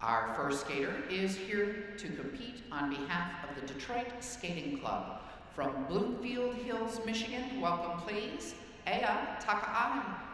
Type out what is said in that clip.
Our first skater is here to compete on behalf of the Detroit Skating Club. From Bloomfield Hills, Michigan, welcome please, Aya Takai.